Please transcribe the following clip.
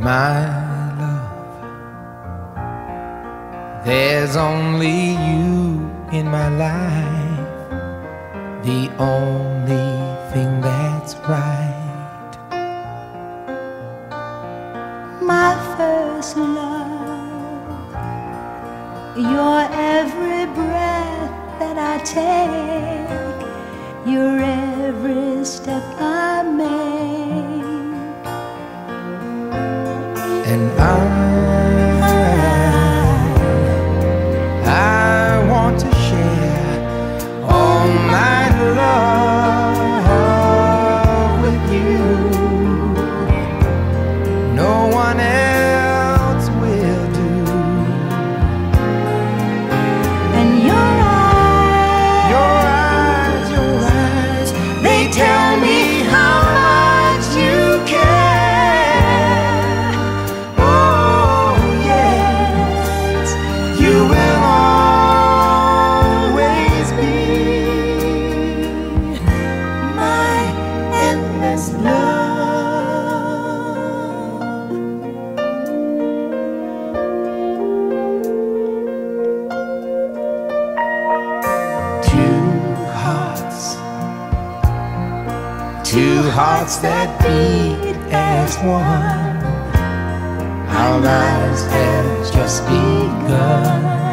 my love. There's only you in my life, the only thing that's right. My first love, your every breath that I take, your every step and I two hearts that beat as one. Our lives have just begun.